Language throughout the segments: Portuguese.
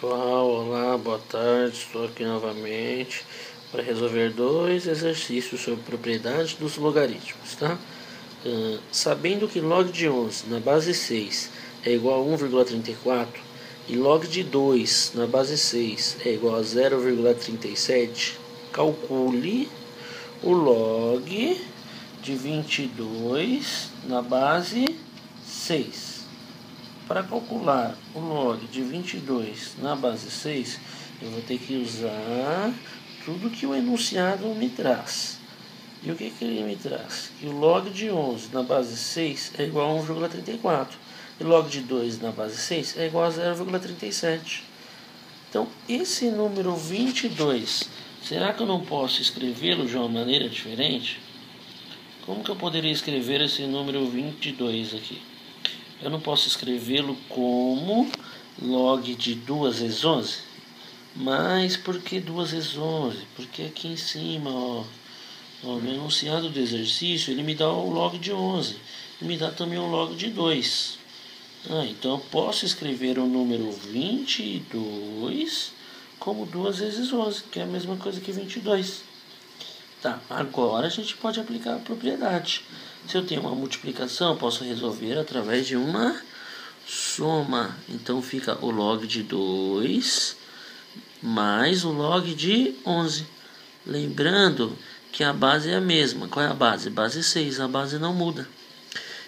pessoal, olá, boa tarde, estou aqui novamente para resolver dois exercícios sobre propriedades dos logaritmos, tá? Uh, sabendo que log de 11 na base 6 é igual a 1,34 e log de 2 na base 6 é igual a 0,37, calcule o log de 22 na base 6. Para calcular o log de 22 na base 6, eu vou ter que usar tudo que o enunciado me traz. E o que, que ele me traz? Que o log de 11 na base 6 é igual a 1,34. E log de 2 na base 6 é igual a 0,37. Então, esse número 22, será que eu não posso escrevê-lo de uma maneira diferente? Como que eu poderia escrever esse número 22 aqui? Eu não posso escrevê-lo como log de 2 vezes 11. Mas por que 2 vezes 11? Porque aqui em cima, ó, ó, no enunciado do exercício, ele me dá o log de 11. E me dá também o log de 2. Ah, então eu posso escrever o número 22 como 2 vezes 11, que é a mesma coisa que 22. Tá, agora a gente pode aplicar a propriedade. Se eu tenho uma multiplicação, posso resolver através de uma soma. Então fica o log de 2 mais o log de 11. Lembrando que a base é a mesma. Qual é a base? Base 6. A base não muda.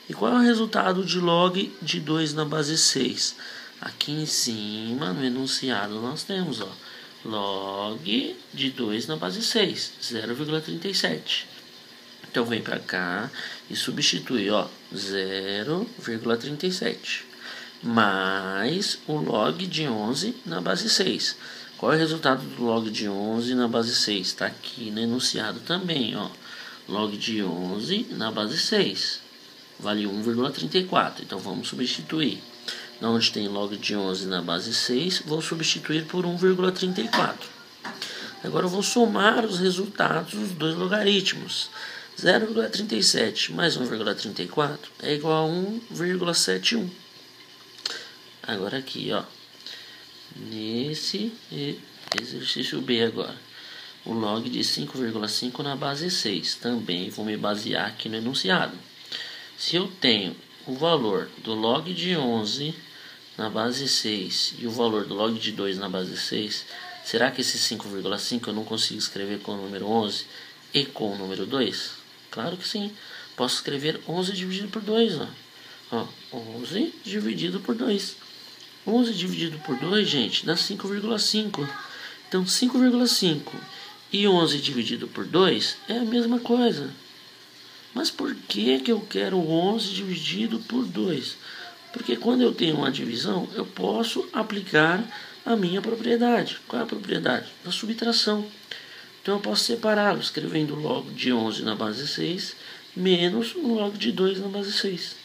E qual é o resultado de log de 2 na base 6? Aqui em cima, no enunciado, nós temos ó, log de 2 na base 6, 0,37. Então vem para cá e substitui, ó, 0,37 mais o log de 11 na base 6. Qual é o resultado do log de 11 na base 6? Está aqui no enunciado também, ó. Log de 11 na base 6 vale 1,34. Então vamos substituir. Onde tem log de 11 na base 6, vou substituir por 1,34. Agora eu vou somar os resultados dos dois logaritmos. 0,37 mais 1,34 é igual a 1,71. Agora aqui, ó. Nesse exercício B agora. O log de 5,5 na base 6. Também vou me basear aqui no enunciado. Se eu tenho o valor do log de 11 na base 6 e o valor do log de 2 na base 6, será que esse 5,5 eu não consigo escrever com o número 11 e com o número 2? Claro que sim. Posso escrever 11 dividido por 2. Ó. Ó, 11 dividido por 2. 11 dividido por 2, gente, dá 5,5. Então, 5,5 e 11 dividido por 2 é a mesma coisa. Mas por que, que eu quero 11 dividido por 2? Porque quando eu tenho uma divisão, eu posso aplicar a minha propriedade. Qual é a propriedade? Da subtração. Então eu posso separá-lo escrevendo log de 11 na base 6 menos o log de 2 na base 6.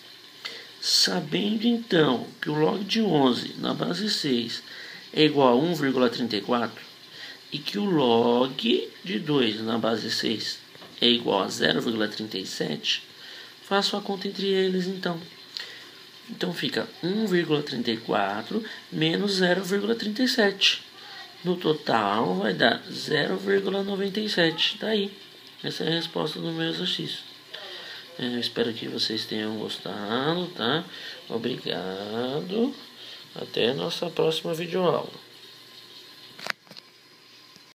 Sabendo então que o log de 11 na base 6 é igual a 1,34 e que o log de 2 na base 6 é igual a 0,37, faço a conta entre eles então. Então fica 1,34 menos 0,37. No total vai dar 0,97. Daí, tá essa é a resposta do meu exercício. É, eu espero que vocês tenham gostado, tá? Obrigado. Até a nossa próxima videoaula.